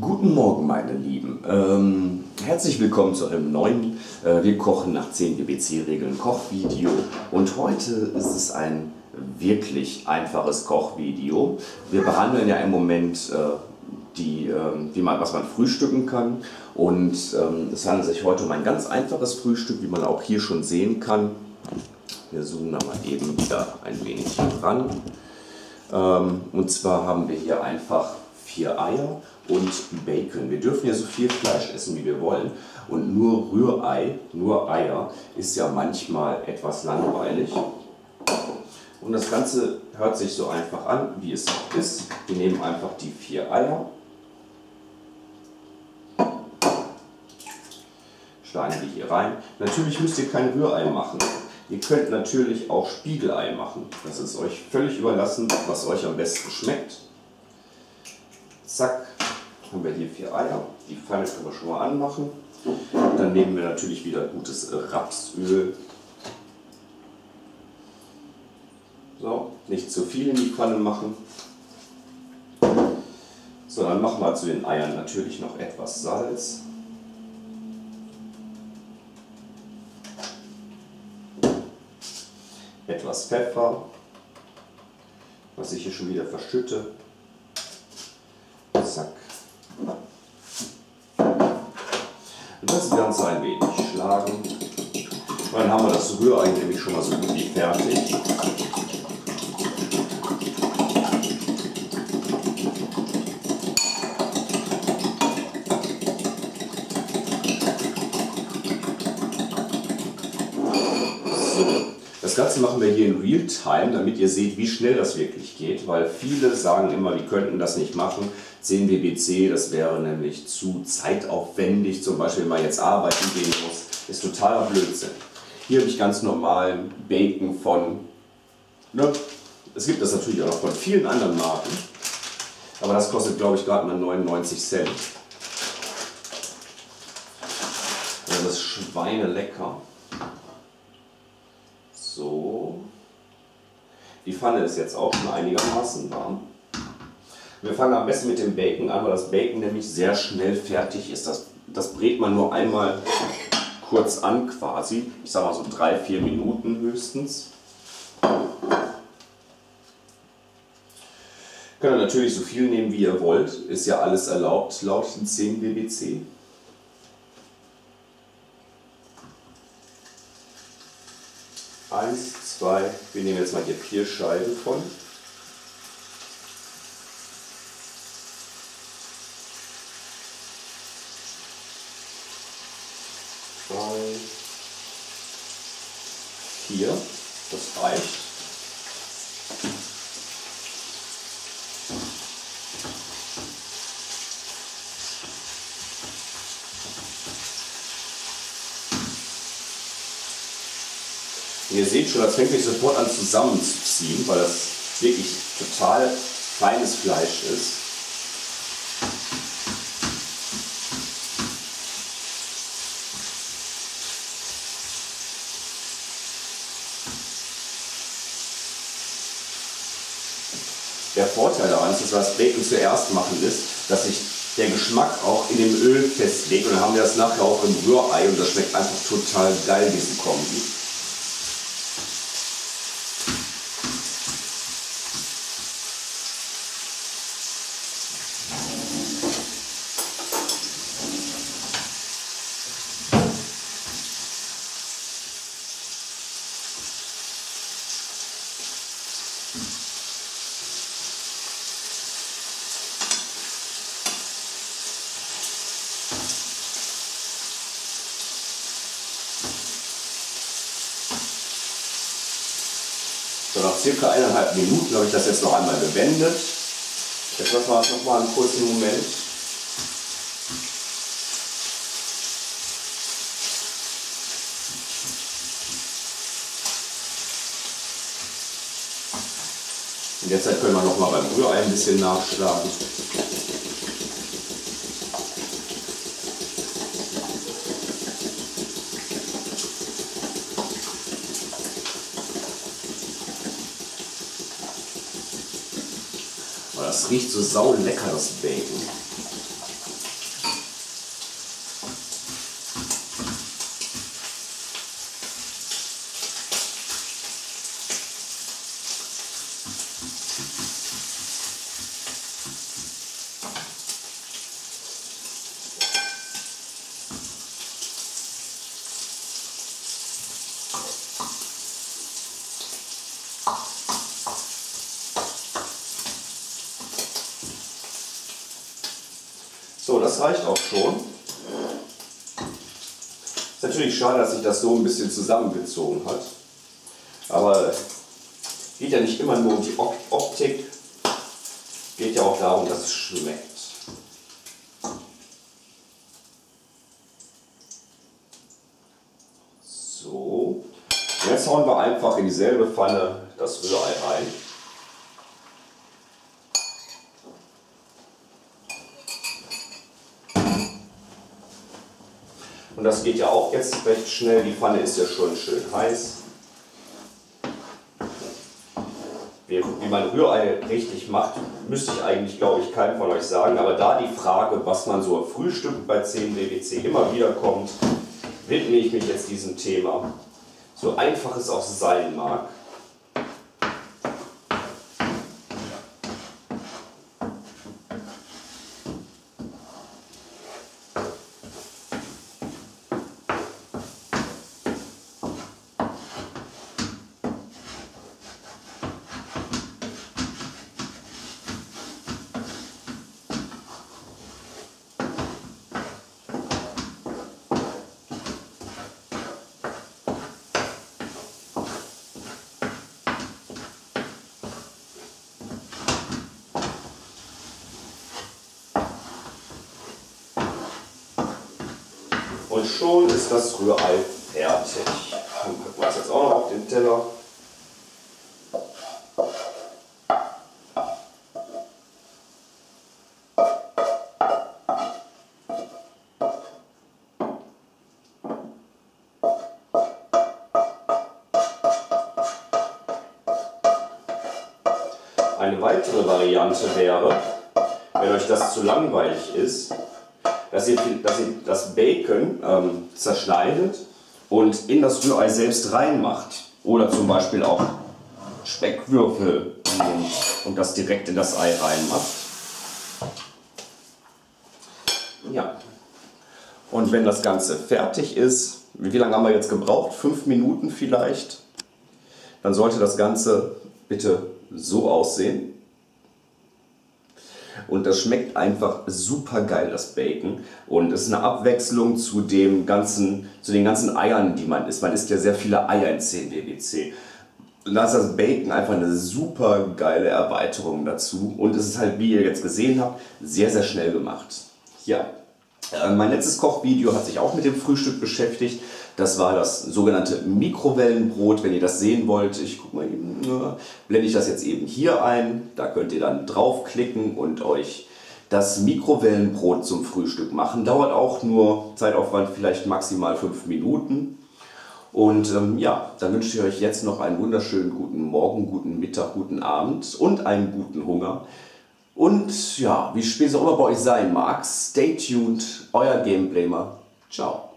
Guten Morgen, meine Lieben. Ähm, herzlich willkommen zu einem neuen äh, Wir kochen nach 10 GBC-Regeln Kochvideo. Und heute ist es ein wirklich einfaches Kochvideo. Wir behandeln ja im Moment äh, die, äh, wie man, was man frühstücken kann. Und ähm, es handelt sich heute um ein ganz einfaches Frühstück, wie man auch hier schon sehen kann. Wir zoomen da mal eben wieder ein wenig ran. Ähm, und zwar haben wir hier einfach vier Eier und Bacon. Wir dürfen ja so viel Fleisch essen, wie wir wollen. Und nur Rührei, nur Eier, ist ja manchmal etwas langweilig. Und das Ganze hört sich so einfach an, wie es ist. Wir nehmen einfach die vier Eier, schlagen die hier rein. Natürlich müsst ihr kein Rührei machen. Ihr könnt natürlich auch Spiegelei machen. Das ist euch völlig überlassen, was euch am besten schmeckt. Zack, haben wir hier vier Eier. Die Pfanne können wir schon mal anmachen. Dann nehmen wir natürlich wieder gutes Rapsöl. So, nicht zu viel in die Pfanne machen. So, dann machen wir zu den Eiern natürlich noch etwas Salz. Etwas Pfeffer, was ich hier schon wieder verschütte. Zack. Und das Ganze ein wenig schlagen. Dann haben wir das Rührei nämlich schon mal so gut wie fertig. Das Ganze machen wir hier in Realtime, damit ihr seht, wie schnell das wirklich geht, weil viele sagen immer, wir könnten das nicht machen. 10 BBC, das wäre nämlich zu zeitaufwendig, zum Beispiel wenn man jetzt arbeiten gehen muss, ist totaler Blödsinn. Hier habe ich ganz normal Bacon von, ne? es gibt das natürlich auch noch von vielen anderen Marken, aber das kostet glaube ich gerade mal 99 Cent. Das ist schweinelecker. Die Pfanne ist jetzt auch schon einigermaßen warm. Wir fangen am besten mit dem Bacon an, weil das Bacon nämlich sehr schnell fertig ist. Das, das brät man nur einmal kurz an quasi. Ich sage mal so drei, vier Minuten höchstens. Könnt ihr natürlich so viel nehmen, wie ihr wollt. Ist ja alles erlaubt laut den 10 BBC. Zwei, wir nehmen jetzt mal hier vier Scheiben von. Drei, vier, das reicht. Und ihr seht schon, das fängt sich sofort an zusammenzuziehen, weil das wirklich total feines Fleisch ist. Der Vorteil daran ist, dass wir das Bacon zuerst machen, ist, dass sich der Geschmack auch in dem Öl festlegt. Und dann haben wir das nachher auch im Rührei und das schmeckt einfach total geil, diese Kombi. So, nach circa eineinhalb Minuten habe ich das jetzt noch einmal gewendet. Jetzt lassen wir das noch mal einen kurzen Moment. In der Zeit können wir noch mal beim Rührei ein bisschen nachschlagen. Das riecht so sau das Bacon. Das reicht auch schon. Ist natürlich schade, dass sich das so ein bisschen zusammengezogen hat. Aber geht ja nicht immer nur um die Optik, geht ja auch darum, dass es schmeckt. So, jetzt hauen wir einfach in dieselbe Pfanne das Rührei rein. Und das geht ja auch jetzt recht schnell. Die Pfanne ist ja schon schön heiß. Wie, man Rührei richtig macht, müsste ich eigentlich, glaube ich, keinem von euch sagen. Aber da die Frage, was man so frühstückt bei 10 BBC immer wieder kommt, widme ich mich jetzt diesem Thema. So einfach es auch sein mag. Und schon ist das Rührei fertig. Dann packen wir es jetzt auch noch auf den Teller. Eine weitere Variante wäre, wenn euch das zu langweilig ist, dass ihr, dass ihr das Bacon ähm, zerschneidet und in das Rührei selbst reinmacht. Oder zum Beispiel auch Speckwürfel nehmt und das direkt in das Ei reinmacht. Ja. Und wenn das Ganze fertig ist, wie lange haben wir jetzt gebraucht? Fünf Minuten vielleicht. Dann sollte das Ganze bitte so aussehen. Und das schmeckt einfach super geil, das Bacon. Und es ist eine Abwechslung zu, dem ganzen, zu den ganzen Eiern, die man isst. Man isst ja sehr viele Eier in 10 BBC. Und da ist das Bacon einfach eine super geile Erweiterung dazu. Und es ist halt, wie ihr jetzt gesehen habt, sehr, sehr schnell gemacht. Ja, mein letztes Kochvideo hat sich auch mit dem Frühstück beschäftigt. Das war das sogenannte Mikrowellenbrot. Wenn ihr das sehen wollt, ich gucke mal eben, blende ich das jetzt eben hier ein. Da könnt ihr dann draufklicken und euch das Mikrowellenbrot zum Frühstück machen. Dauert auch nur Zeitaufwand vielleicht maximal fünf Minuten. Und ähm, ja, dann wünsche ich euch jetzt noch einen wunderschönen guten Morgen, guten Mittag, guten Abend und einen guten Hunger. Und ja, wie spät es auch immer bei euch sein mag, stay tuned, euer Gameblamer. Ciao.